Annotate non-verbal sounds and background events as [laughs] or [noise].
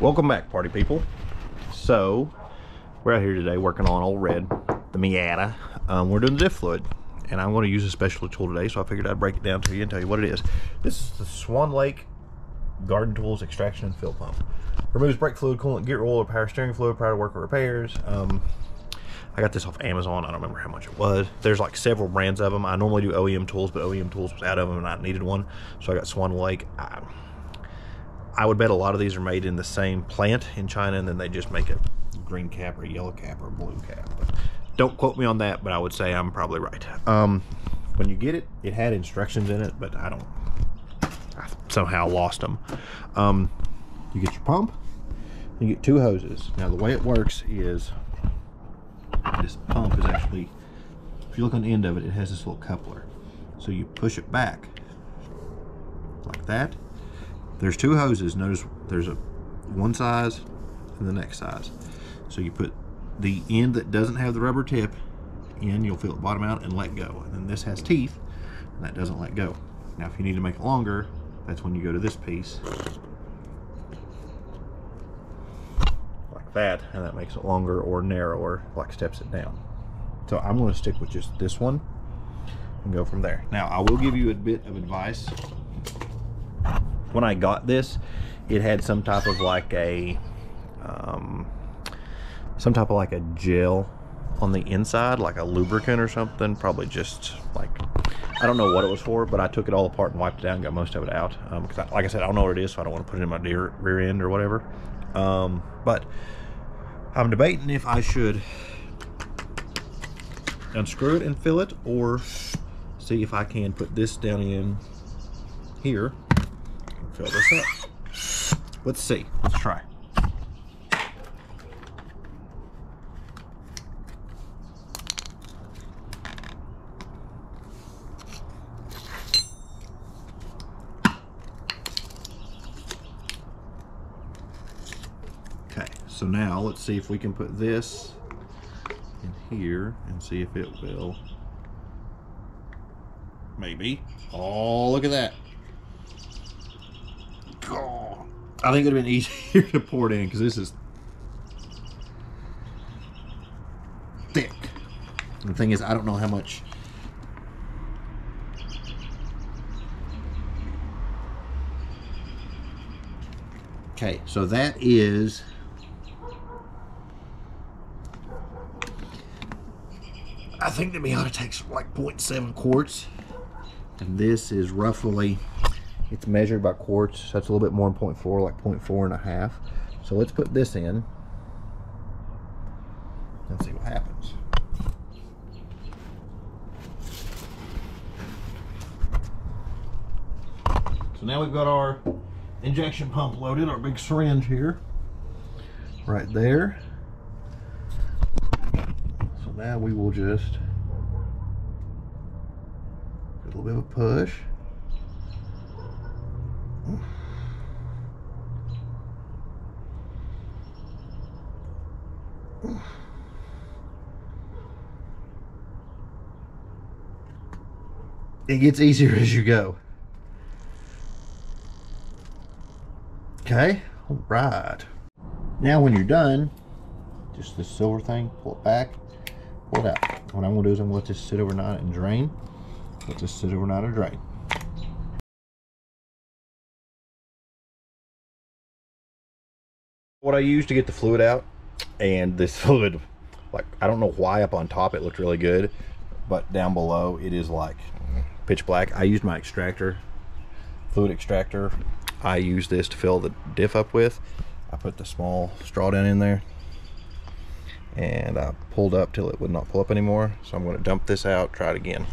Welcome back, party people. So, we're out here today working on old red, the Miata. Um, we're doing the diff fluid, and I'm going to use a special tool today, so I figured I'd break it down to you and tell you what it is. This is the Swan Lake Garden Tools Extraction and Fill Pump. Removes brake fluid, coolant, gear oil, or power steering fluid prior to worker repairs. Um, I got this off Amazon. I don't remember how much it was. There's like several brands of them. I normally do OEM Tools, but OEM Tools was out of them and I needed one. So I got Swan Lake. I, I would bet a lot of these are made in the same plant in China and then they just make a green cap or yellow cap or blue cap. But don't quote me on that, but I would say I'm probably right. Um, when you get it, it had instructions in it, but I don't, I somehow lost them. Um, you get your pump, you get two hoses. Now the way it works is this pump is actually, if you look on the end of it, it has this little coupler. So you push it back like that. There's two hoses. Notice there's a one size and the next size. So you put the end that doesn't have the rubber tip in, you'll feel it bottom out and let go. And then this has teeth and that doesn't let go. Now if you need to make it longer, that's when you go to this piece like that and that makes it longer or narrower like steps it down so I'm going to stick with just this one and go from there now I will give you a bit of advice when I got this it had some type of like a um, some type of like a gel on the inside like a lubricant or something probably just like I don't know what it was for, but I took it all apart and wiped it and got most of it out. Um, because, I, like I said, I don't know what it is, so I don't want to put it in my rear, rear end or whatever. Um, but I'm debating if I should unscrew it and fill it, or see if I can put this down in here fill this up. Let's see. Let's try. Okay, so now let's see if we can put this in here and see if it will. Maybe. Oh, look at that. I think it would have been easier [laughs] to pour it in because this is thick. The thing is, I don't know how much Okay, so that is I think the Miata takes like 0.7 quarts. And this is roughly, it's measured by quarts. So that's a little bit more than 0.4, like 0.4 and a half. So let's put this in and see what happens. So now we've got our injection pump loaded, our big syringe here, right there. So now we will just a little bit of a push. It gets easier as you go. Okay, all right. Now when you're done, just this silver thing, pull it back, pull it out. What I'm gonna do is I'm gonna let this sit overnight and drain. Let this sit overnight and drain. What I use to get the fluid out, and this [laughs] fluid, like, I don't know why up on top it looked really good, but down below it is like pitch black. I used my extractor, fluid extractor. I use this to fill the diff up with. I put the small straw down in there and I pulled up till it would not pull up anymore. So I'm going to dump this out, try it again.